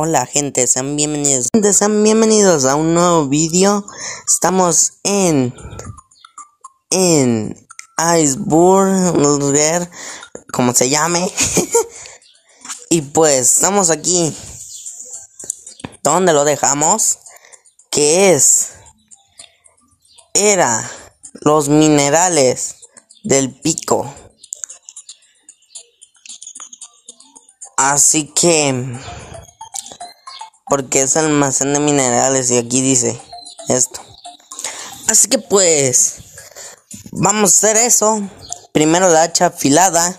Hola gente, sean bienvenidos. Gente, sean bienvenidos a un nuevo vídeo. Estamos en en Iceberg, un lugar como se llame. y pues estamos aquí. ¿Dónde lo dejamos? Que es era los minerales del pico. Así que porque es almacén de minerales y aquí dice esto. Así que pues vamos a hacer eso. Primero la hacha afilada.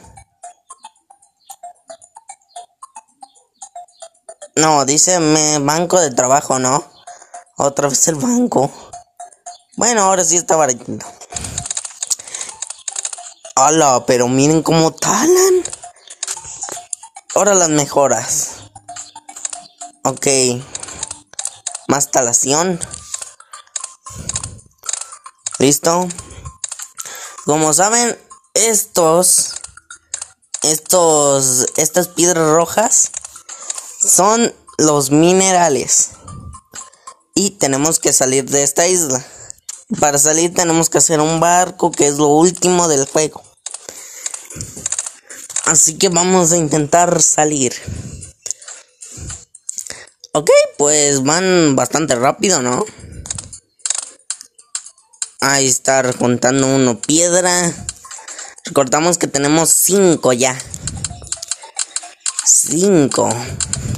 No, dice banco de trabajo, ¿no? Otra vez el banco. Bueno, ahora sí está baratito. Hola, pero miren cómo talan. Ahora las mejoras. Ok. Más talación. Listo. Como saben, estos, estos, estas piedras rojas son los minerales. Y tenemos que salir de esta isla. Para salir tenemos que hacer un barco, que es lo último del juego. Así que vamos a intentar salir. Ok, pues van bastante rápido, ¿no? Ahí está juntando uno piedra. Recordamos que tenemos cinco ya. Cinco.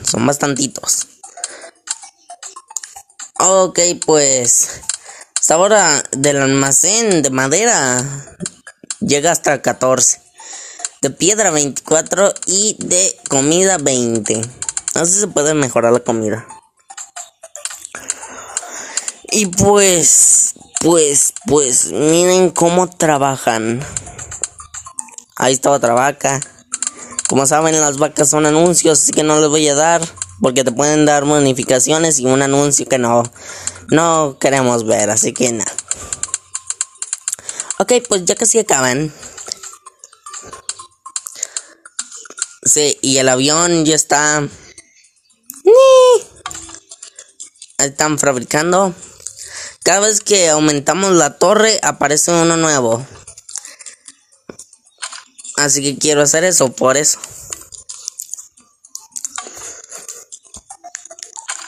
Son bastantitos. Ok, pues. Hasta ahora del almacén de madera llega hasta 14. De piedra 24 y de comida 20. Así se puede mejorar la comida. Y pues, pues, pues, miren cómo trabajan. Ahí está otra vaca. Como saben, las vacas son anuncios, así que no les voy a dar. Porque te pueden dar bonificaciones y un anuncio que no, no queremos ver, así que nada. Ok, pues ya casi acaban. Sí, y el avión ya está están fabricando. Cada vez que aumentamos la torre aparece uno nuevo. Así que quiero hacer eso, por eso.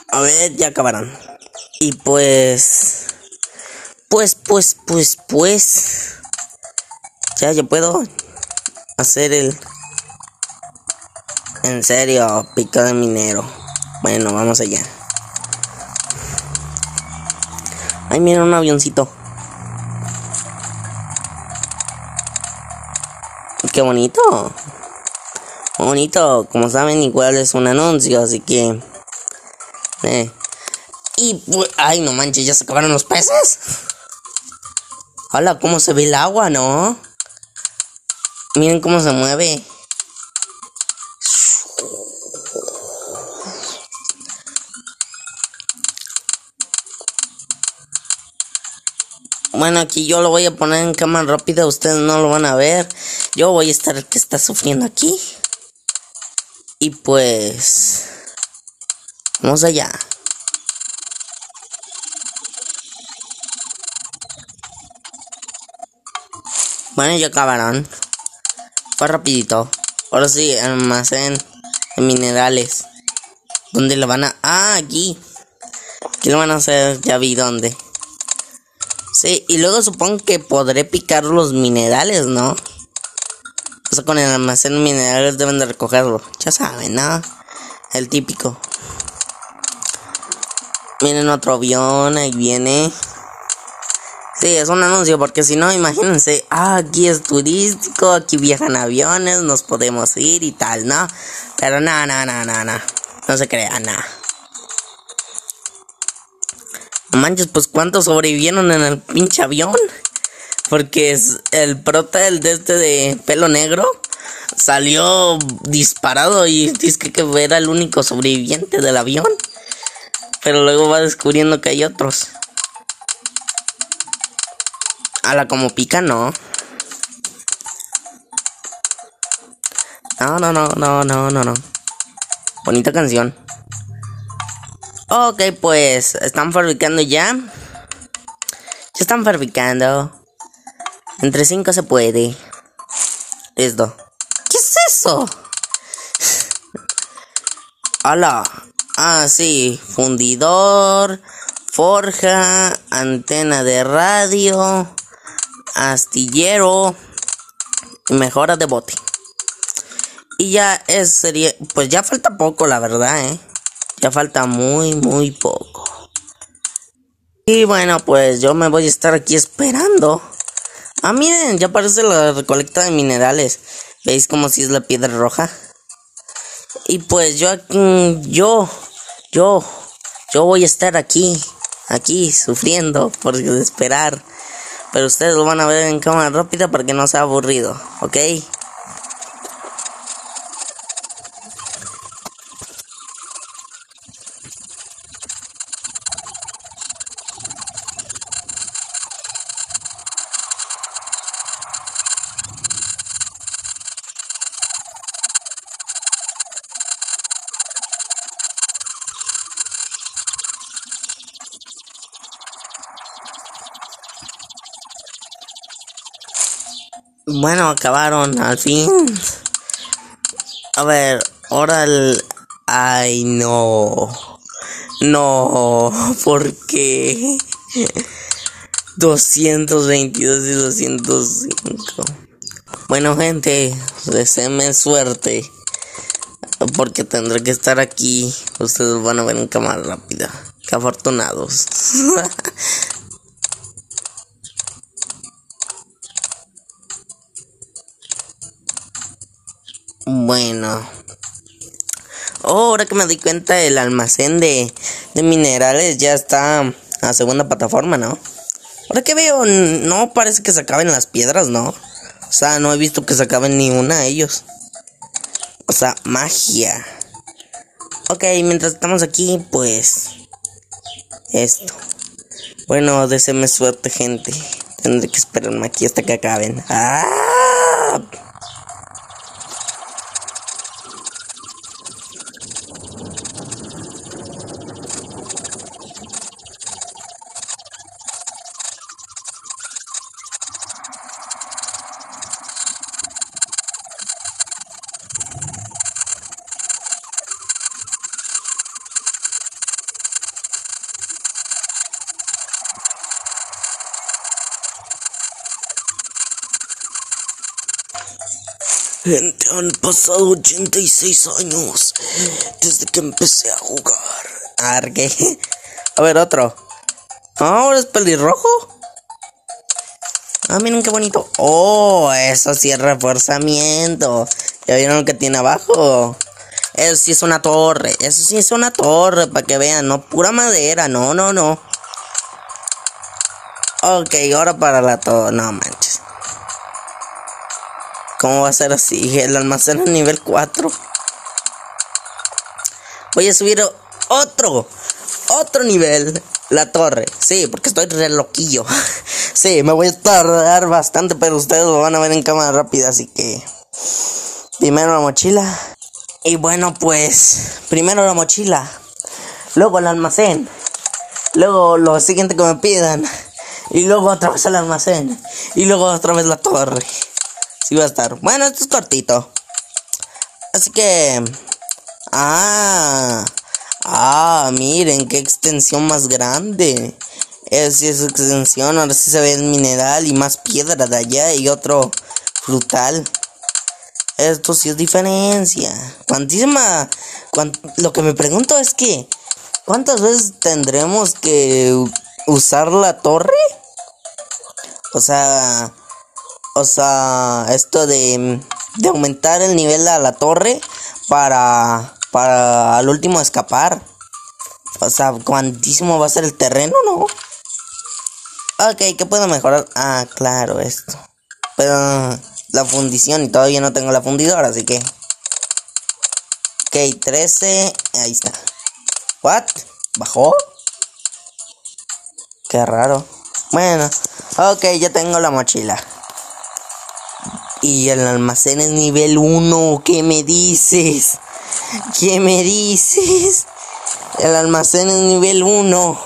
A ver, ya acabarán. Y pues... Pues, pues, pues, pues... Ya, yo puedo hacer el... En serio, pico de minero. Bueno, vamos allá. Ay, mira un avioncito. Qué bonito. Bonito. Como saben, igual es un anuncio, así que... Eh. Y. Ay, no manches, ya se acabaron los peces. Hola, cómo se ve el agua, ¿no? Miren cómo se mueve. Bueno, aquí yo lo voy a poner en cámara rápida, ustedes no lo van a ver. Yo voy a estar el que está sufriendo aquí. Y pues... Vamos allá. Bueno, ya acabaron. Fue rapidito. Ahora sí, almacén de minerales. ¿Dónde lo van a...? Ah, aquí. Aquí lo van a hacer, ya vi dónde. Sí, y luego supongo que podré picar los minerales, ¿no? O sea, con el almacén minerales deben de recogerlo. Ya saben, ¿no? El típico. Miren otro avión, ahí viene. Sí, es un anuncio, porque si no, imagínense, ah, aquí es turístico, aquí viajan aviones, nos podemos ir y tal, ¿no? Pero no, no, no, no, no. Se crean, nada. Manches, pues cuántos sobrevivieron en el pinche avión. Porque el prota, el de este de pelo negro, salió disparado y dice que era el único sobreviviente del avión. Pero luego va descubriendo que hay otros. A la como pica, no. No, no, no, no, no, no, no. Bonita canción. Ok, pues están fabricando ya. Ya están fabricando. Entre 5 se puede. Listo. ¿Qué es eso? Hola. Ah, sí. Fundidor. Forja. Antena de radio. Astillero. Y mejora de bote. Y ya es sería. Pues ya falta poco, la verdad, eh. Ya falta muy, muy poco. Y bueno, pues yo me voy a estar aquí esperando. Ah, miren, ya aparece la recolecta de minerales. ¿Veis como si es la piedra roja? Y pues yo, yo, yo, yo voy a estar aquí, aquí, sufriendo por esperar. Pero ustedes lo van a ver en cámara rápida para que no sea aburrido, ¿ok? Bueno, acabaron al fin. A ver, ahora el... Ay, no. No, ¿por qué? 222 y 205. Bueno, gente, deseenme suerte. Porque tendré que estar aquí. Ustedes van a ver en cámara rápida. Qué afortunados. Bueno. Ahora que me di cuenta, el almacén de, de minerales ya está a segunda plataforma, ¿no? Ahora que veo, no parece que se acaben las piedras, ¿no? O sea, no he visto que se acaben ni una de ellos. O sea, magia. Ok, mientras estamos aquí, pues... Esto. Bueno, deseame suerte, gente. Tendré que esperarme aquí hasta que acaben. ¡Ah! Gente, han pasado 86 años desde que empecé a jugar. Arque. A ver, otro. ahora es pelirrojo. Ah, miren qué bonito. Oh, eso sí es reforzamiento. ¿Ya vieron lo que tiene abajo? Eso sí es una torre. Eso sí es una torre, para que vean. No pura madera. No, no, no. Ok, ahora para la torre. No manches. ¿Cómo va a ser así? El almacén a nivel 4. Voy a subir otro. Otro nivel. La torre. Sí, porque estoy re loquillo. Sí, me voy a tardar bastante, pero ustedes lo van a ver en cámara rápida, así que... Primero la mochila. Y bueno, pues... Primero la mochila. Luego el almacén. Luego lo siguiente que me pidan. Y luego otra vez el almacén. Y luego otra vez la torre. Sí va a estar. Bueno, esto es cortito. Así que... Ah. Ah, miren, qué extensión más grande. Es, es extensión, ahora sí se ve el mineral y más piedra de allá y otro frutal. Esto sí es diferencia. Cuantísima. lo que me pregunto es que. ¿Cuántas veces tendremos que usar la torre? O sea, o sea, esto de, de aumentar el nivel a la torre para, para al último escapar. O sea, cuantísimo va a ser el terreno, ¿no? Ok, ¿qué puedo mejorar? Ah, claro, esto. Pero la fundición y todavía no tengo la fundidora, así que... Ok, 13. Ahí está. ¿What? ¿Bajó? Qué raro. Bueno, ok, ya tengo la mochila. Y el almacén es nivel 1. ¿Qué me dices? ¿Qué me dices? El almacén es nivel 1.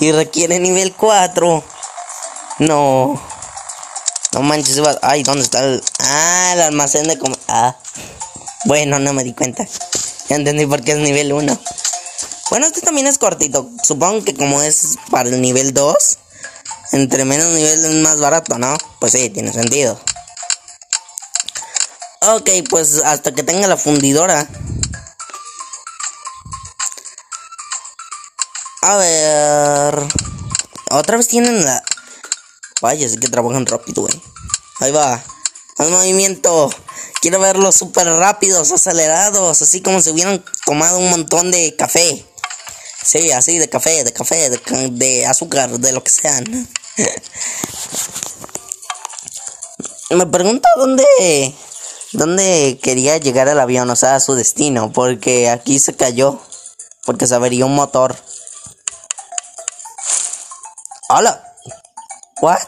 Y requiere nivel 4. No. No manches. Ay, ¿dónde está el...? Ah, el almacén de... Com... Ah. Bueno, no me di cuenta. Ya entendí por qué es nivel 1. Bueno, este también es cortito. Supongo que como es para el nivel 2, entre menos nivel es más barato, ¿no? Pues sí, tiene sentido. Ok, pues hasta que tenga la fundidora. A ver. Otra vez tienen la... Vaya, es que trabajan rápido, güey. Ahí va. Al movimiento. Quiero verlos súper rápidos, acelerados, así como si hubieran tomado un montón de café. Sí, así de café, de café, de, azúcar, de lo que sean. Me pregunto dónde, dónde quería llegar el avión, o sea, a su destino, porque aquí se cayó, porque se averió un motor. Hola. What?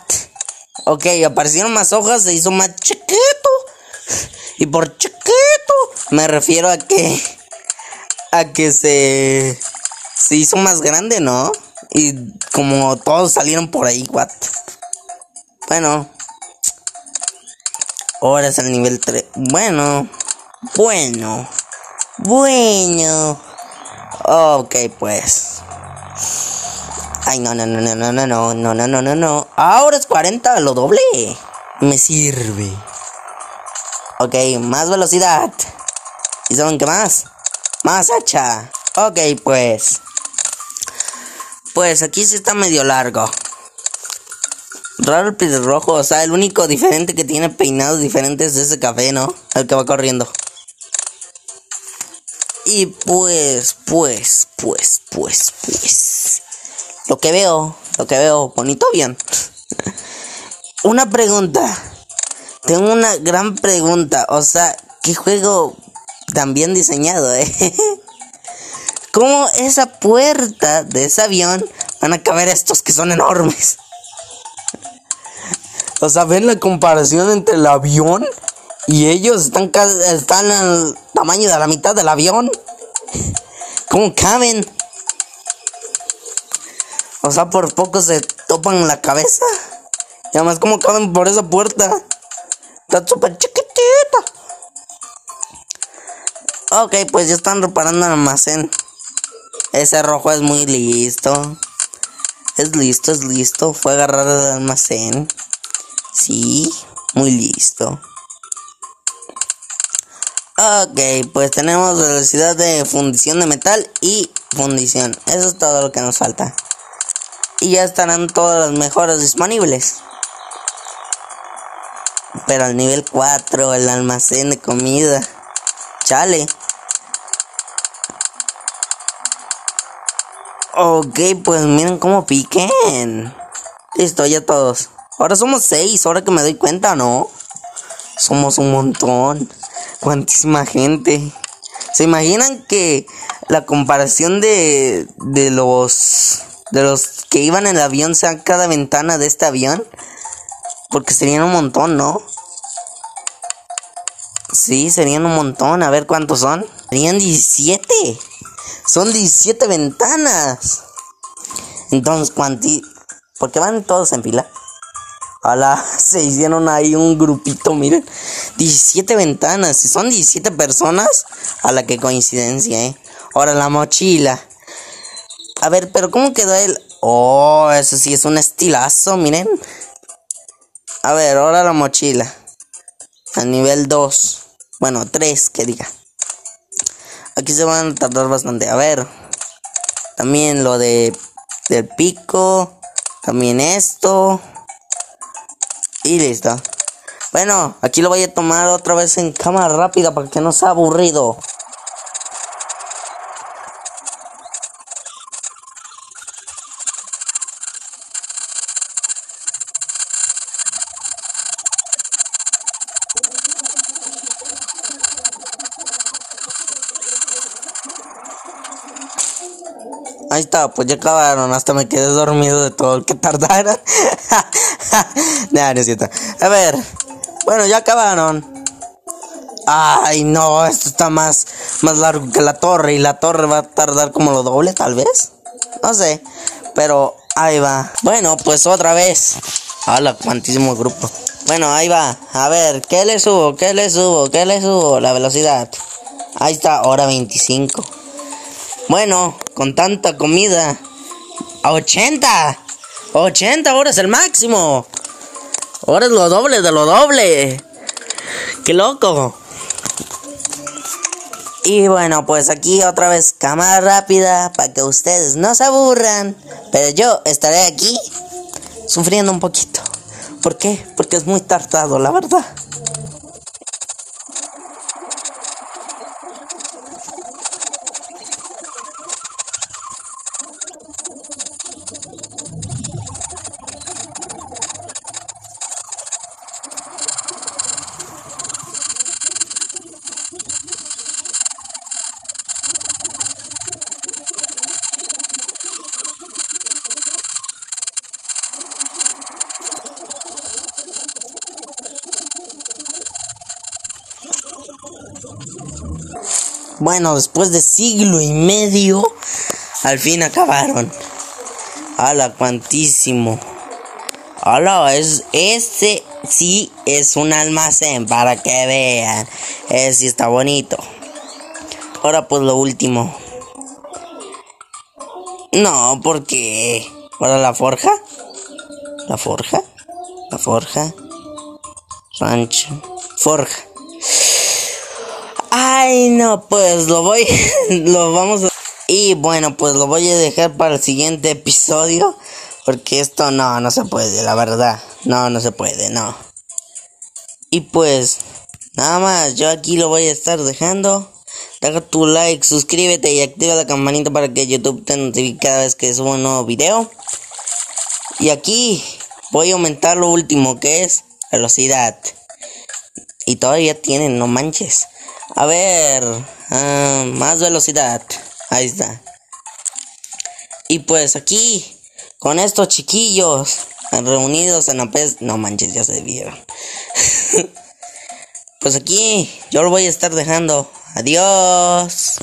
Ok, aparecieron más hojas, se hizo más chiquito. Y por chiquito me refiero a que a que se se hizo más grande, ¿no? Y como todos salieron por ahí, what? Bueno. Ahora es el nivel 3. Bueno. Bueno. Bueno. Ok, pues. Ay, no, no, no, no, no, no, no, no, no, no, no, no. Ahora es 40, lo doble. Me sirve. Ok, más velocidad. ¿Y saben qué más? Más hacha. Ok, pues. Pues aquí sí está medio largo. Raro el rojo, o sea, el único diferente que tiene peinados diferentes es ese café, ¿no? El que va corriendo. Y pues, pues, pues, pues, pues. Lo que veo, lo que veo, bonito bien. una pregunta. Tengo una gran pregunta. O sea, ¿qué juego tan bien diseñado, eh? ¿Cómo esa puerta de ese avión van a caber estos que son enormes? O sea, ven la comparación entre el avión y ellos están, están al tamaño de la mitad del avión. ¿Cómo caben? O sea, por poco se topan la cabeza. Y además, ¿cómo caben por esa puerta? Está súper chiquitita. Ok, pues ya están reparando el almacén. Ese rojo es muy listo. Es listo, es listo. Fue agarrar el almacén. Sí, muy listo. Ok, pues tenemos velocidad de fundición de metal y fundición. Eso es todo lo que nos falta. Y ya estarán todas las mejoras disponibles. Pero al nivel 4, el almacén de comida. Chale. Ok, pues miren cómo piquen. Listo, ya todos. Ahora somos seis, ahora que me doy cuenta, ¿no? Somos un montón. Cuantísima gente. ¿Se imaginan que la comparación de, de los de los que iban en el avión sea cada ventana de este avión? Porque serían un montón, ¿no? Sí, serían un montón. A ver cuántos son. Serían 17. Son 17 ventanas. Entonces, ¿cuánti? ¿Por qué van todos en fila? Hola, se hicieron ahí un grupito, miren. 17 ventanas. Si son 17 personas, a la que coincidencia, ¿eh? Ahora la mochila. A ver, pero ¿cómo quedó él? Oh, eso sí es un estilazo, miren. A ver, ahora la mochila. A nivel 2. Bueno, 3, que diga. Aquí se van a tardar bastante. A ver. También lo de del pico. También esto. Y listo. Bueno, aquí lo voy a tomar otra vez en cámara rápida para que no sea aburrido. Pues ya acabaron. Hasta me quedé dormido de todo el que cierto. A ver. Bueno, ya acabaron. Ay, no, esto está más, más largo que la torre y la torre va a tardar como lo doble, tal vez. No sé, pero ahí va. Bueno, pues otra vez. Hola, cuantísimo grupo. Bueno, ahí va. A ver, ¿qué le subo? ¿Qué le subo? ¿Qué le subo? La velocidad. Ahí está, hora 25. Bueno, con tanta comida. A 80. 80 horas el máximo. Ahora es lo doble de lo doble. Qué loco. Y bueno, pues aquí otra vez cámara rápida para que ustedes no se aburran. Pero yo estaré aquí sufriendo un poquito. ¿Por qué? Porque es muy tardado, la verdad. Bueno, después de siglo y medio, al fin acabaron. ¡Hala, cuantísimo! ¡Hala! Es, este sí es un almacén para que vean. Ese sí está bonito. Ahora pues lo último. No, porque... Ahora la forja. La forja. La forja. Rancho. Forja. Ay, no, pues lo voy, lo vamos a... Y bueno, pues lo voy a dejar para el siguiente episodio. Porque esto no, no se puede, la verdad. No, no se puede, no. Y pues, nada más, yo aquí lo voy a estar dejando. Deja tu like, suscríbete y activa la campanita para que YouTube te notifique cada vez que subo un nuevo video. Y aquí voy a aumentar lo último que es velocidad. Y todavía tienen, no manches. A ver, ah, más velocidad. Ahí está. Y pues aquí, con estos chiquillos reunidos en la pez. No manches, ya se vieron. pues aquí, yo lo voy a estar dejando. Adiós.